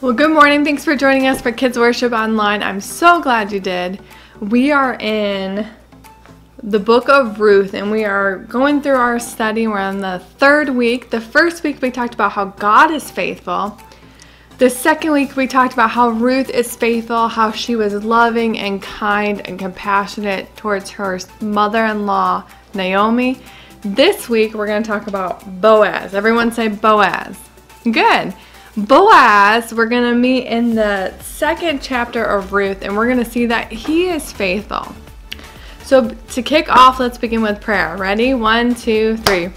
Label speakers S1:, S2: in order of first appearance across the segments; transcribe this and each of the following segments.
S1: Well, good morning. Thanks for joining us for Kids Worship Online. I'm so glad you did. We are in the book of Ruth and we are going through our study. We're on the third week. The first week we talked about how God is faithful. The second week we talked about how Ruth is faithful, how she was loving and kind and compassionate towards her mother in law, Naomi. This week we're going to talk about Boaz. Everyone say Boaz. Good. Boaz, we're going to meet in the second chapter of Ruth, and we're going to see that he is faithful. So, to kick off, let's begin with prayer. Ready? One, two, three.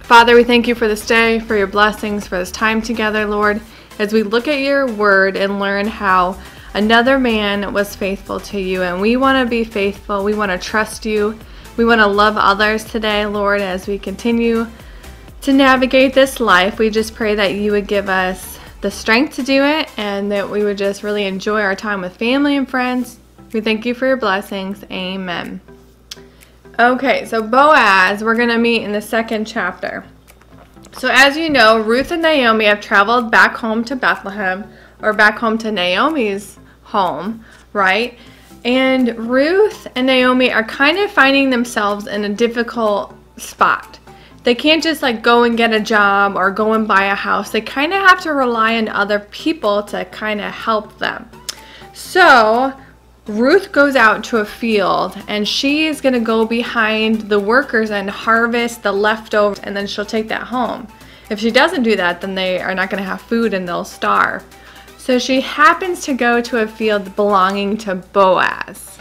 S1: Father, we thank you for this day, for your blessings, for this time together, Lord, as we look at your word and learn how another man was faithful to you. And we want to be faithful. We want to trust you. We want to love others today, Lord, as we continue to navigate this life. We just pray that you would give us the strength to do it and that we would just really enjoy our time with family and friends. We thank you for your blessings. Amen. Okay, so Boaz, we're going to meet in the second chapter. So, as you know, Ruth and Naomi have traveled back home to Bethlehem or back home to Naomi's home, right? And Ruth and Naomi are kind of finding themselves in a difficult spot they can't just like go and get a job or go and buy a house. They kind of have to rely on other people to kind of help them. So Ruth goes out to a field and she is going to go behind the workers and harvest the leftovers and then she'll take that home. If she doesn't do that, then they are not going to have food and they'll starve. So she happens to go to a field belonging to Boaz,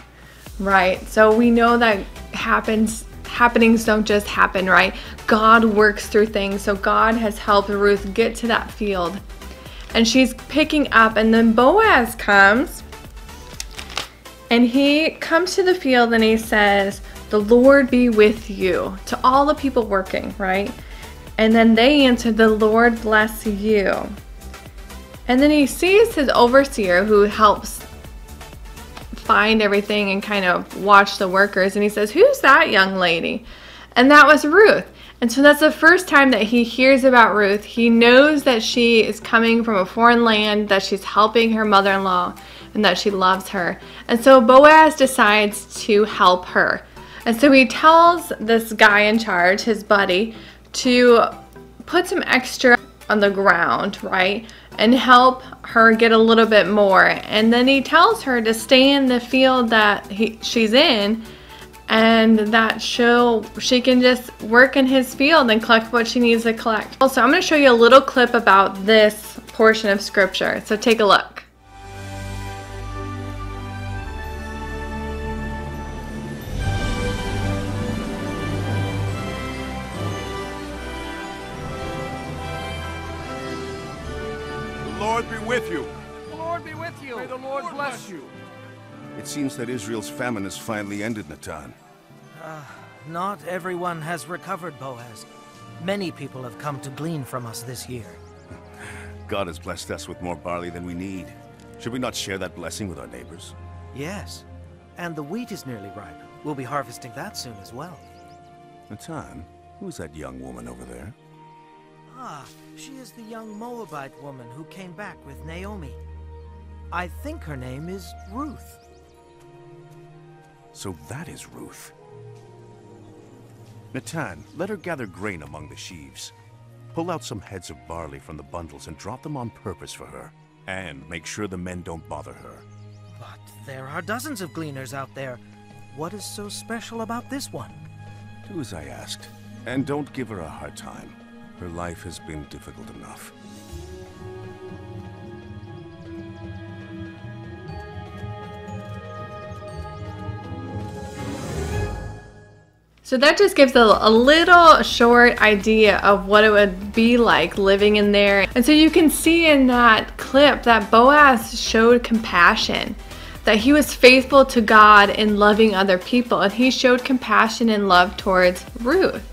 S1: right? So we know that happens happenings don't just happen, right? God works through things. So God has helped Ruth get to that field. And she's picking up, and then Boaz comes and he comes to the field and he says, The Lord be with you to all the people working, right? And then they answer, The Lord bless you. And then he sees his overseer who helps find everything and kind of watch the workers. And he says, Who's that young lady? And that was Ruth. And so that's the first time that he hears about Ruth. He knows that she is coming from a foreign land, that she's helping her mother in law, and that she loves her. And so Boaz decides to help her. And so he tells this guy in charge, his buddy, to put some extra on the ground, right? And help her get a little bit more. And then he tells her to stay in the field that he, she's in and that she'll she can just work in his field and collect what she needs to collect. Also, I'm going to show you a little clip about this portion of scripture. So take a look.
S2: Be with you.
S3: The Lord be with you. May the Lord, Lord bless, bless you.
S2: It seems that Israel's famine has finally ended, Natan.
S4: Uh, not everyone has recovered, Boaz. Many people have come to glean from us this year.
S2: God has blessed us with more barley than we need. Should we not share that blessing with our neighbors?
S4: Yes. And the wheat is nearly ripe. We'll be harvesting that soon as well.
S2: Natan, who's that young woman over there?
S4: Ah, she is the young Moabite woman who came back with Naomi. I think her name is Ruth.
S2: So that is Ruth. Natan, let her gather grain among the sheaves. Pull out some heads of barley from the bundles and drop them on purpose for her. And make sure the men don't bother her.
S4: But there are dozens of gleaners out there. What is so special about this one?
S2: Do as I asked. And don't give her a hard time. Her life has been difficult enough.
S1: So that just gives a, a, little short idea of what it would be like living in there. And so you can see in that clip that Boaz showed compassion, that he was faithful to God in loving other people, and he showed compassion and love towards Ruth.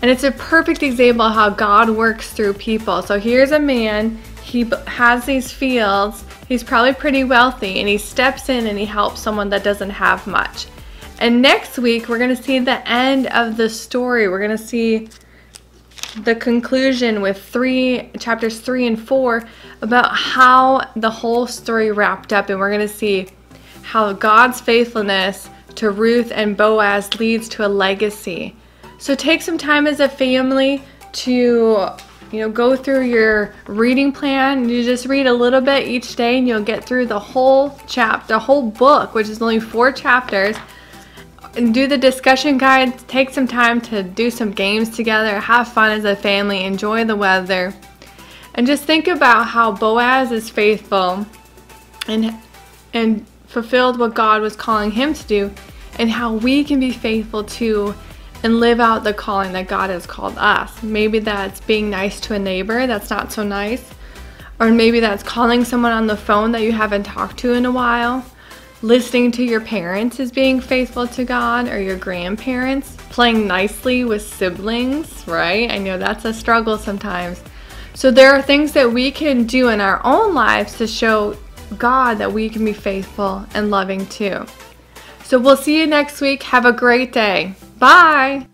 S1: And it's a perfect example of how God works through people. So here's a man, he has these fields, he's probably pretty wealthy, and he steps in and he helps someone that doesn't have much. And next week, we're going to see the end of the story. We're going to see the conclusion with three chapters three and four about how the whole story wrapped up, and we're going to see how God's faithfulness to Ruth and Boaz leads to a legacy. So take some time as a family to you know go through your reading plan. You just read a little bit each day and you'll get through the whole chapter the whole book which is only four chapters. And do the discussion guide take some time to do some games together. Have fun as a family. Enjoy the weather. And just think about how boaz is faithful and and fulfilled what god was calling him to do and how we can be faithful too and live out the calling that God has called us. Maybe that's being nice to a neighbor that's not so nice, or maybe that's calling someone on the phone that you haven't talked to in a while. Listening to your parents is being faithful to God, or your grandparents. Playing nicely with siblings, right? I know that's a struggle sometimes. So, there are things that we can do in our own lives to show God that we can be faithful and loving too. So, we'll see you next week. Have a great day. Bye.